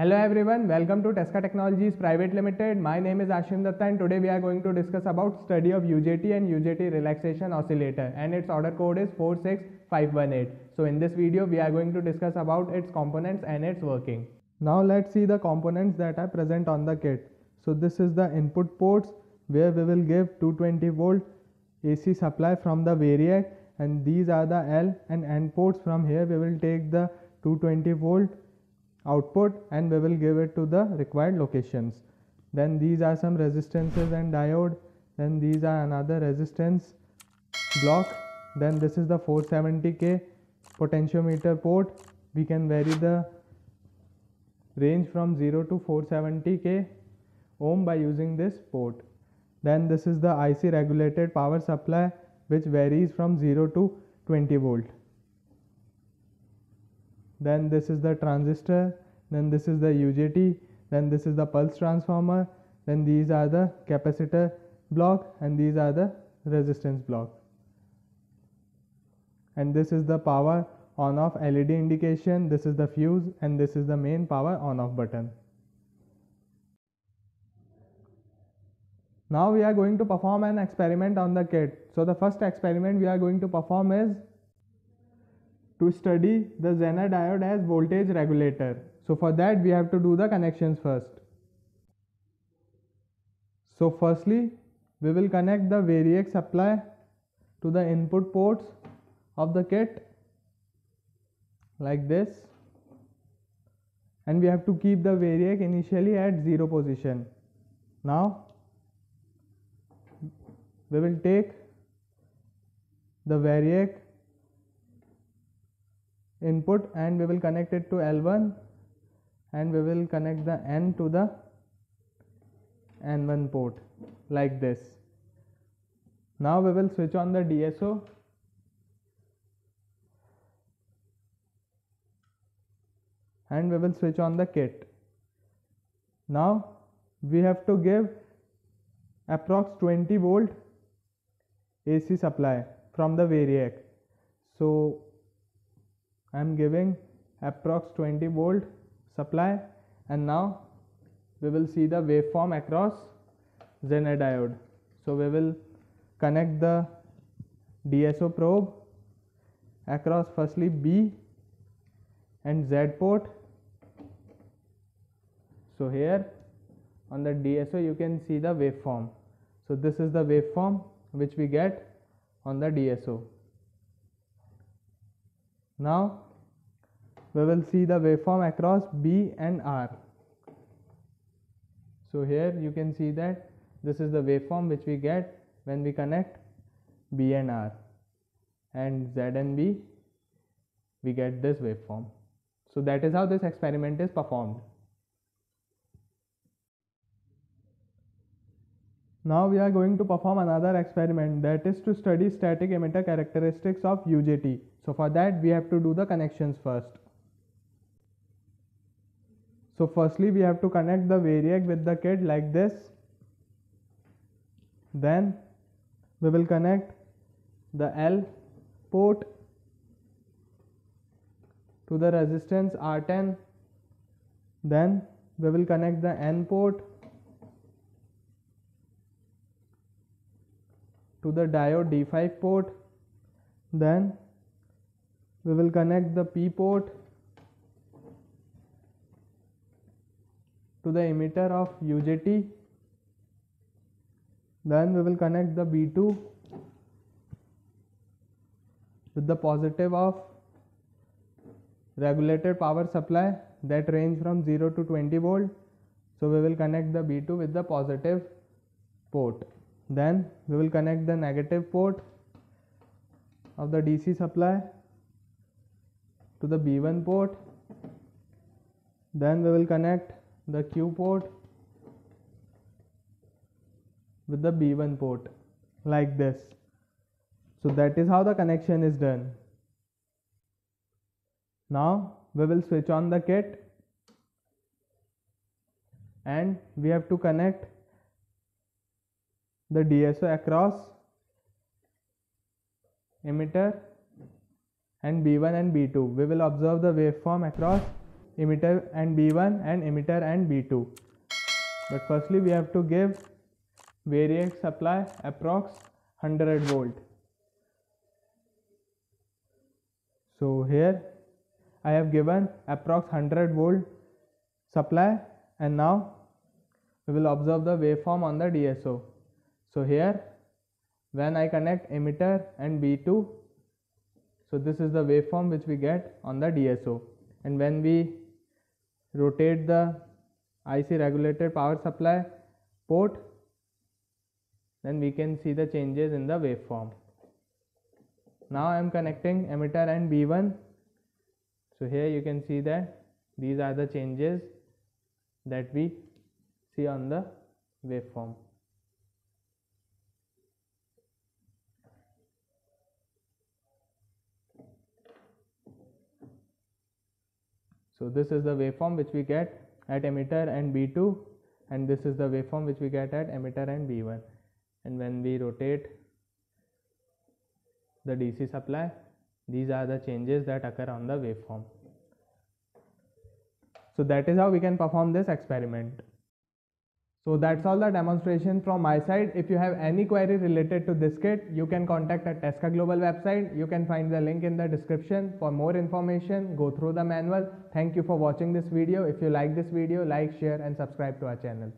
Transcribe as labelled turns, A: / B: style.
A: Hello everyone, welcome to Tesca Technologies Private Limited. My name is Ashim Datta and today we are going to discuss about study of UJT and UJT relaxation oscillator and its order code is 46518. So in this video we are going to discuss about its components and its working. Now let's see the components that are present on the kit. So this is the input ports where we will give 220 volt AC supply from the variac and these are the L and N ports from here we will take the 220 volt output and we will give it to the required locations. Then these are some resistances and diode. Then these are another resistance block. Then this is the 470k potentiometer port. We can vary the range from 0 to 470k ohm by using this port. Then this is the IC regulated power supply which varies from 0 to 20 volt then this is the transistor. Then this is the UJT then this is the pulse transformer. Then these are the capacitor block and these are the resistance block. And this is the power on off LED indication. This is the fuse and this is the main power on off button. Now we are going to perform an experiment on the kit. So the first experiment we are going to perform is to study the Zener diode as voltage regulator. So for that we have to do the connections first. So firstly we will connect the variac supply to the input ports of the kit like this and we have to keep the variac initially at 0 position. Now we will take the variac input and we will connect it to L1 and we will connect the N to the N1 port like this. Now we will switch on the DSO and we will switch on the kit. Now we have to give approx 20 volt AC supply from the variac. So I am giving approx 20 volt supply and now we will see the waveform across Zener diode. So we will connect the DSO probe across firstly B and Z port. So here on the DSO you can see the waveform. So this is the waveform which we get on the DSO. Now we will see the waveform across B and R. So here you can see that this is the waveform which we get when we connect B and R and Z and B we get this waveform. So that is how this experiment is performed. Now we are going to perform another experiment that is to study static emitter characteristics of UJT. So for that we have to do the connections first. So firstly we have to connect the variac with the kit like this. Then we will connect the L port to the resistance R10. Then we will connect the N port to the diode D5 port then we will connect the P port to the emitter of UJT then we will connect the B2 with the positive of regulated power supply that range from 0 to 20 volt. So we will connect the B2 with the positive port. Then we will connect the negative port of the DC supply to the B1 port. Then we will connect the Q port with the B1 port like this. So that is how the connection is done. Now we will switch on the kit. And we have to connect the DSO across emitter and B1 and B2. We will observe the waveform across emitter and B1 and emitter and B2 but firstly we have to give variac supply approx 100 volt. So here I have given approx 100 volt supply and now we will observe the waveform on the DSO so here when I connect emitter and B2 so this is the waveform which we get on the DSO and when we rotate the IC regulated power supply port then we can see the changes in the waveform. Now I am connecting emitter and B1 so here you can see that these are the changes that we see on the waveform. So this is the waveform which we get at emitter and B2 and this is the waveform which we get at emitter and B1 and when we rotate the DC supply these are the changes that occur on the waveform. So that is how we can perform this experiment. So that's all the demonstration from my side. If you have any query related to this kit, you can contact at Tesca Global website. You can find the link in the description. For more information, go through the manual. Thank you for watching this video. If you like this video, like, share and subscribe to our channel.